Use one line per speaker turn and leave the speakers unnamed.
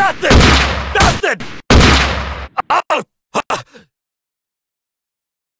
Nothing! Nothing! Oh!